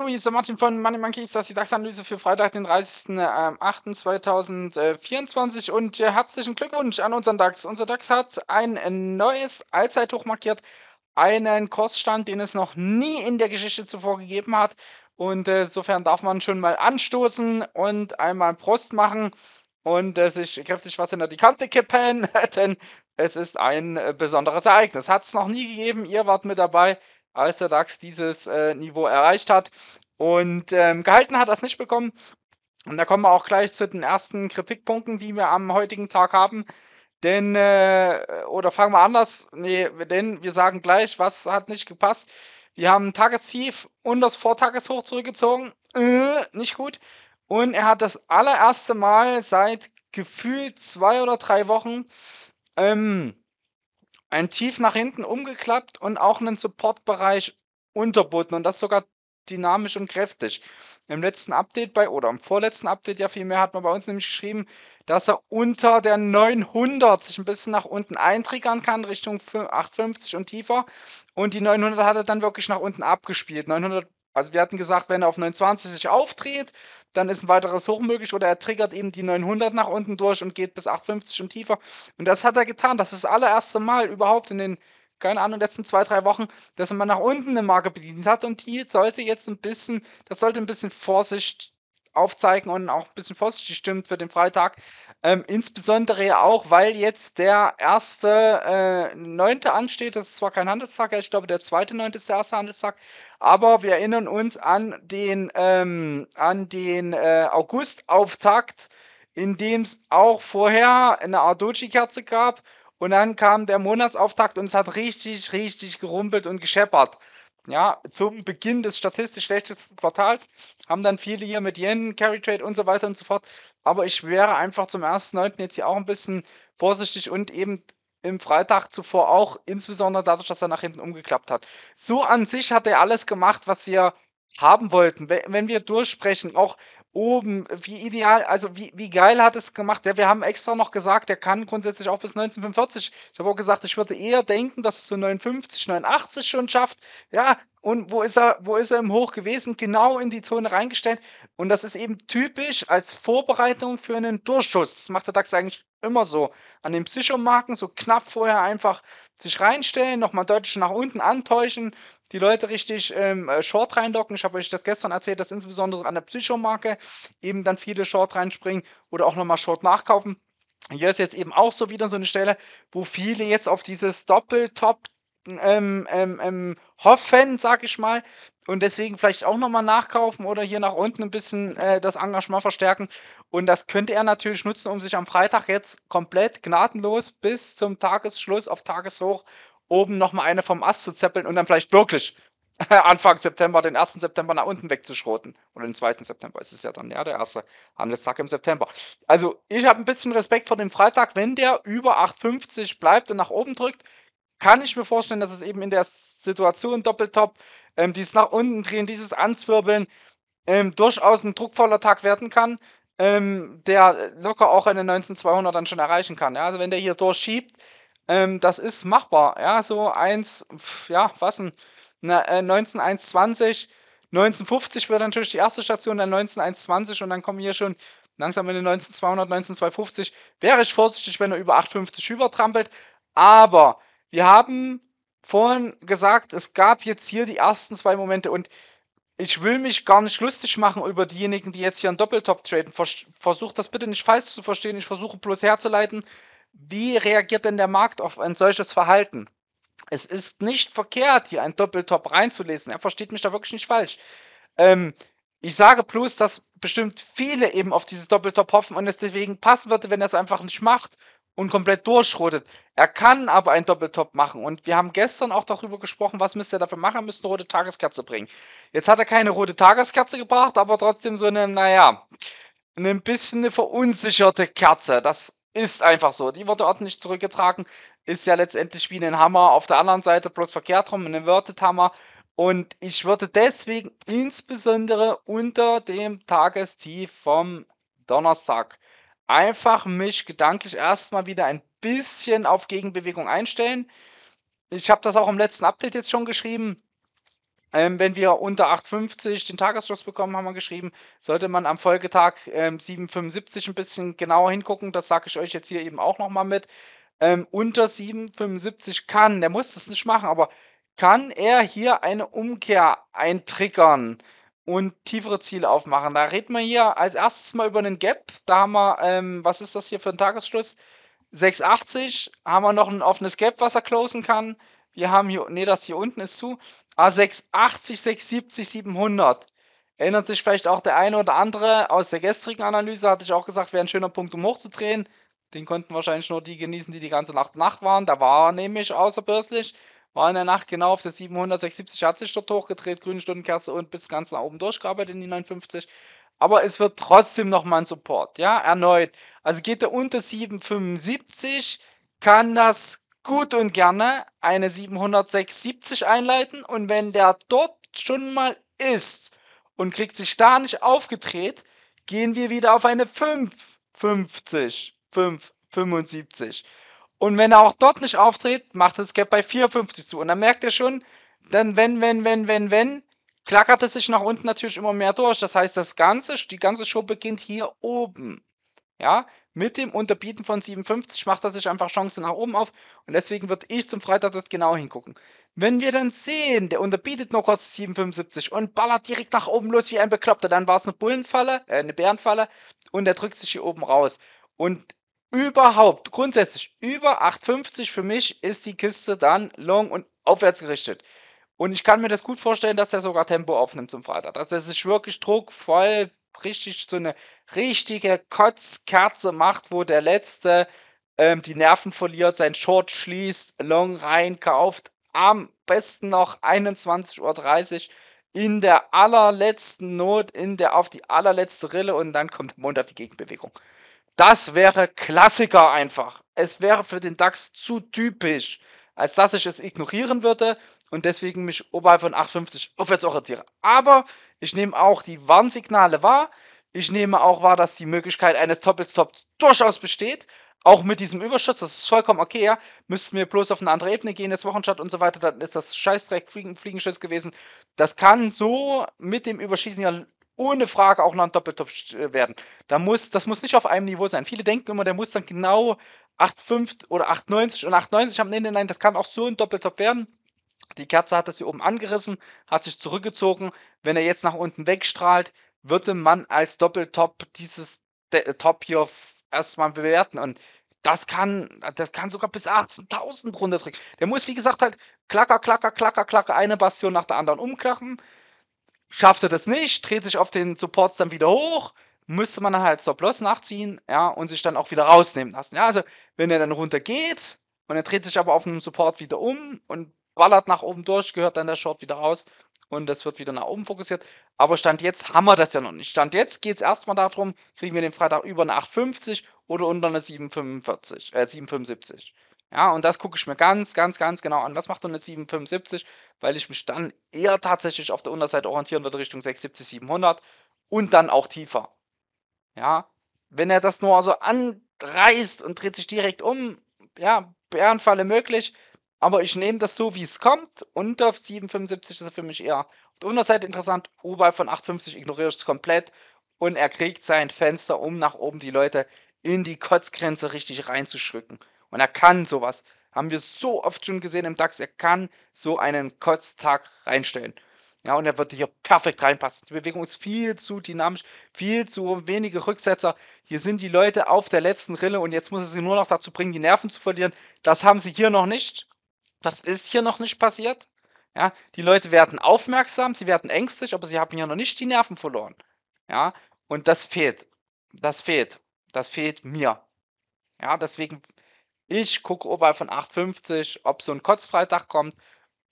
Hallo, hier ist der Martin von Money Monkeys. Das ist die DAX-Analyse für Freitag, den 30.08.2024. Ähm, und äh, herzlichen Glückwunsch an unseren DAX. Unser DAX hat ein neues Allzeithoch markiert. Einen Kursstand, den es noch nie in der Geschichte zuvor gegeben hat. Und äh, insofern darf man schon mal anstoßen und einmal Prost machen und äh, sich kräftig was hinter die Kante kippen, denn es ist ein äh, besonderes Ereignis. Hat es noch nie gegeben. Ihr wart mit dabei als der DAX dieses äh, Niveau erreicht hat. Und ähm, gehalten hat er es nicht bekommen. Und da kommen wir auch gleich zu den ersten Kritikpunkten, die wir am heutigen Tag haben. Denn, äh, oder fangen wir anders, nee, denn wir sagen gleich, was hat nicht gepasst. Wir haben Tagestief und das Vortageshoch zurückgezogen. Äh, nicht gut. Und er hat das allererste Mal seit gefühlt zwei oder drei Wochen ähm, ein Tief nach hinten umgeklappt und auch einen Supportbereich unterboten und das sogar dynamisch und kräftig. Im letzten Update bei, oder im vorletzten Update ja vielmehr, hat man bei uns nämlich geschrieben, dass er unter der 900 sich ein bisschen nach unten eintriggern kann, Richtung 850 und tiefer. Und die 900 hat er dann wirklich nach unten abgespielt. 900 also wir hatten gesagt, wenn er auf 920 sich aufdreht, dann ist ein weiteres Hoch möglich oder er triggert eben die 900 nach unten durch und geht bis 850 und tiefer. Und das hat er getan. Das ist das allererste Mal überhaupt in den, keine Ahnung, letzten zwei, drei Wochen, dass mal nach unten eine Marke bedient hat und die sollte jetzt ein bisschen, das sollte ein bisschen Vorsicht aufzeigen und auch ein bisschen vorsichtig stimmt für den Freitag. Ähm, insbesondere auch, weil jetzt der erste äh, neunte ansteht. Das ist zwar kein Handelstag, ich glaube, der zweite neunte ist der erste Handelstag. Aber wir erinnern uns an den, ähm, an den äh, August-Auftakt, in dem es auch vorher eine Art Doji-Kerze gab. Und dann kam der Monatsauftakt und es hat richtig, richtig gerumpelt und gescheppert ja, zum Beginn des statistisch schlechtesten Quartals haben dann viele hier mit Yen, Carry Trade und so weiter und so fort. Aber ich wäre einfach zum 1.9. jetzt hier auch ein bisschen vorsichtig und eben im Freitag zuvor auch, insbesondere dadurch, dass er nach hinten umgeklappt hat. So an sich hat er alles gemacht, was wir haben wollten. Wenn wir durchsprechen, auch oben, wie ideal, also wie, wie geil hat es gemacht. Ja, wir haben extra noch gesagt, der kann grundsätzlich auch bis 1945. Ich habe auch gesagt, ich würde eher denken, dass es so 59, 89 schon schafft. Ja, und wo ist er, wo ist er im Hoch gewesen? Genau in die Zone reingestellt. Und das ist eben typisch als Vorbereitung für einen Durchschuss. Das macht der DAX eigentlich immer so. An den Psychomarken so knapp vorher einfach sich reinstellen, nochmal deutlich nach unten antäuschen, die Leute richtig ähm, äh, Short reinlocken. Ich habe euch das gestern erzählt, dass insbesondere an der Psychomarke eben dann viele Short reinspringen oder auch nochmal Short nachkaufen. Hier ist jetzt eben auch so wieder so eine Stelle, wo viele jetzt auf dieses Doppeltop ähm, ähm, ähm, hoffen, sag ich mal, und deswegen vielleicht auch nochmal nachkaufen oder hier nach unten ein bisschen äh, das Engagement verstärken. Und das könnte er natürlich nutzen, um sich am Freitag jetzt komplett gnadenlos bis zum Tagesschluss auf Tageshoch oben nochmal eine vom Ast zu zeppeln und dann vielleicht wirklich Anfang September, den 1. September nach unten wegzuschroten. Oder den 2. September ist es ja dann, ja, der erste Handelstag im September. Also ich habe ein bisschen Respekt vor dem Freitag, wenn der über 8,50 bleibt und nach oben drückt, kann ich mir vorstellen, dass es eben in der Situation Doppeltop, ähm, dieses nach unten drehen, dieses Anzwirbeln, ähm, durchaus ein druckvoller Tag werden kann, ähm, der locker auch eine 19200 dann schon erreichen kann. Ja? Also wenn der hier durchschiebt, ähm, das ist machbar. Ja, so 1, ja, was ein na, äh, 19120, 1950 wird natürlich die erste Station, dann 19120 und dann kommen hier schon langsam in den 19200, 19250. Wäre ich vorsichtig, wenn er über 850 übertrampelt. Aber wir haben vorhin gesagt, es gab jetzt hier die ersten zwei Momente und ich will mich gar nicht lustig machen über diejenigen, die jetzt hier einen Doppeltop traden. Versucht das bitte nicht falsch zu verstehen. Ich versuche bloß herzuleiten, wie reagiert denn der Markt auf ein solches Verhalten? Es ist nicht verkehrt, hier einen Doppeltop reinzulesen. Er versteht mich da wirklich nicht falsch. Ähm, ich sage bloß, dass bestimmt viele eben auf dieses Doppeltop hoffen und es deswegen passen würde, wenn er es einfach nicht macht und komplett durchschrotet. Er kann aber einen Doppeltop machen und wir haben gestern auch darüber gesprochen, was müsste er dafür machen, er müsste eine rote Tageskerze bringen. Jetzt hat er keine rote Tageskerze gebracht, aber trotzdem so eine, naja, ein bisschen eine verunsicherte Kerze. Das ist einfach so. Die wurde ordentlich zurückgetragen, ist ja letztendlich wie ein Hammer auf der anderen Seite, bloß verkehrt rum, ein Inverted Hammer. Und ich würde deswegen insbesondere unter dem Tagestief vom Donnerstag einfach mich gedanklich erstmal wieder ein bisschen auf Gegenbewegung einstellen. Ich habe das auch im letzten Update jetzt schon geschrieben. Ähm, wenn wir unter 8,50 den Tagesschluss bekommen, haben wir geschrieben, sollte man am Folgetag ähm, 7,75 ein bisschen genauer hingucken. Das sage ich euch jetzt hier eben auch nochmal mit. Ähm, unter 7,75 kann, der muss das nicht machen, aber kann er hier eine Umkehr eintriggern und tiefere Ziele aufmachen. Da reden wir hier als erstes mal über einen Gap. Da haben wir, ähm, was ist das hier für ein Tagesschluss? 680 haben wir noch ein offenes Gap, was er closen kann. Wir haben hier, nee, das hier unten ist zu. A680, 670, 700. Erinnert sich vielleicht auch der eine oder andere aus der gestrigen Analyse, hatte ich auch gesagt, wäre ein schöner Punkt, um hochzudrehen. Den konnten wahrscheinlich nur die genießen, die die ganze Nacht Nacht waren. Da war er nämlich außerbörslich. War in der Nacht genau auf der 776, hat sich dort hochgedreht, grüne Stundenkerze und bis ganz nach oben durchgearbeitet in die 59. Aber es wird trotzdem nochmal ein Support, ja, erneut. Also geht er unter 775, kann das gut und gerne eine 776 einleiten und wenn der dort schon mal ist und kriegt sich da nicht aufgedreht, gehen wir wieder auf eine 550, 575. Und wenn er auch dort nicht auftritt, macht das Gap bei 54 zu. Und dann merkt er schon, dann wenn, wenn, wenn, wenn, wenn, klackert es sich nach unten natürlich immer mehr durch. Das heißt, das Ganze, die ganze Show beginnt hier oben. Ja, mit dem Unterbieten von 57 macht er sich einfach Chancen nach oben auf. Und deswegen würde ich zum Freitag dort genau hingucken. Wenn wir dann sehen, der unterbietet nur kurz 775 und ballert direkt nach oben los wie ein Bekloppter, dann war es eine Bullenfalle, äh, eine Bärenfalle und der drückt sich hier oben raus. Und überhaupt, grundsätzlich, über 850 für mich ist die Kiste dann long und aufwärts gerichtet. Und ich kann mir das gut vorstellen, dass der sogar Tempo aufnimmt zum Freitag. Dass er sich wirklich druckvoll richtig so eine richtige Kotzkerze macht, wo der Letzte ähm, die Nerven verliert, sein Short schließt, Long reinkauft, am besten noch 21.30 Uhr in der allerletzten Not, in der auf die allerletzte Rille und dann kommt Montag die Gegenbewegung. Das wäre Klassiker einfach. Es wäre für den DAX zu typisch, als dass ich es ignorieren würde und deswegen mich oberhalb von 8,50 aufwärts orientiere. Aber ich nehme auch die Warnsignale wahr. Ich nehme auch wahr, dass die Möglichkeit eines Doppelstops durchaus besteht. Auch mit diesem Überschuss, das ist vollkommen okay, ja. Müssten wir bloß auf eine andere Ebene gehen, jetzt Wochenstart und so weiter, dann ist das Scheißdreck Fliegen, Fliegenschiss gewesen. Das kann so mit dem Überschießen ja ohne Frage auch noch ein Doppeltop werden. Da muss, das muss nicht auf einem Niveau sein. Viele denken immer, der muss dann genau 8,5 oder 8,90 und 8,90 am Ende. Nein, das kann auch so ein Doppeltop werden. Die Kerze hat das hier oben angerissen, hat sich zurückgezogen. Wenn er jetzt nach unten wegstrahlt, würde man als Doppeltop dieses äh, Top hier erstmal bewerten. Und das kann, das kann sogar bis 18.000 runterdrücken. Der muss, wie gesagt, halt klacker, klacker, klacker, klacker, eine Bastion nach der anderen umklappen. Schafft er das nicht, dreht sich auf den Supports dann wieder hoch, müsste man dann halt Stop-Loss nachziehen, ja, und sich dann auch wieder rausnehmen lassen. Ja, also wenn er dann runter geht und er dreht sich aber auf einem Support wieder um und ballert nach oben durch, gehört dann der Short wieder raus und das wird wieder nach oben fokussiert. Aber Stand jetzt haben wir das ja noch nicht. Stand jetzt geht es erstmal darum, kriegen wir den Freitag über eine 850 oder unter eine 745, äh, 775. Ja, und das gucke ich mir ganz, ganz, ganz genau an. Was macht denn eine 775? Weil ich mich dann eher tatsächlich auf der Unterseite orientieren würde Richtung 670, 700 und dann auch tiefer. Ja, wenn er das nur so anreißt und dreht sich direkt um, ja, Bärenfalle möglich, aber ich nehme das so, wie es kommt. Unter 7,75 ist er für mich eher auf der Unterseite interessant. Oberhalb von 8,50 ignoriere ich es komplett. Und er kriegt sein Fenster, um nach oben die Leute in die Kotzgrenze richtig reinzuschrücken. Und er kann sowas. Haben wir so oft schon gesehen im DAX. Er kann so einen Kotztag reinstellen. Ja, und er wird hier perfekt reinpassen. Die Bewegung ist viel zu dynamisch, viel zu wenige Rücksetzer. Hier sind die Leute auf der letzten Rille und jetzt muss er sie nur noch dazu bringen, die Nerven zu verlieren. Das haben sie hier noch nicht. Das ist hier noch nicht passiert. Ja, die Leute werden aufmerksam, sie werden ängstlich, aber sie haben ja noch nicht die Nerven verloren. Ja, und das fehlt. Das fehlt. Das fehlt mir. Ja, deswegen, ich gucke oberhalb von 8,50, ob so ein Kotzfreitag kommt,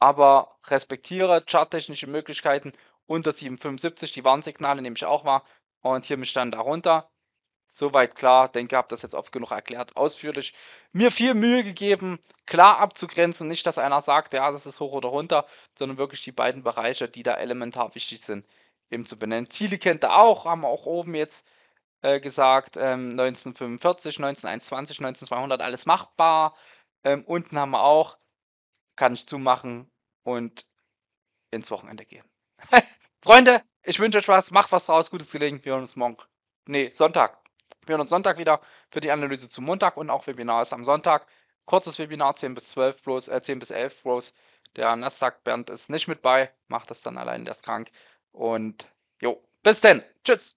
aber respektiere charttechnische Möglichkeiten unter 7,75. Die Warnsignale nehme ich auch wahr und hier mich dann darunter. Soweit klar, denke, habe das jetzt oft genug erklärt, ausführlich. Mir viel Mühe gegeben, klar abzugrenzen. Nicht, dass einer sagt, ja, das ist hoch oder runter, sondern wirklich die beiden Bereiche, die da elementar wichtig sind, eben zu benennen. Ziele kennt er auch, haben wir auch oben jetzt äh, gesagt, ähm, 1945, 1921, 19200, alles machbar. Ähm, unten haben wir auch kann ich zumachen und ins Wochenende gehen. Freunde, ich wünsche euch was, macht was draus, gutes Gelingen. Wir hören uns morgen. Ne, Sonntag. Wir hören uns Sonntag wieder für die Analyse zum Montag und auch Webinar ist am Sonntag. Kurzes Webinar, 10 bis 12 bloß, äh, 10 bis 11 bloß. Der Nasdaq Bernd ist nicht mit bei, macht das dann allein, der ist krank. Und jo, bis denn. Tschüss.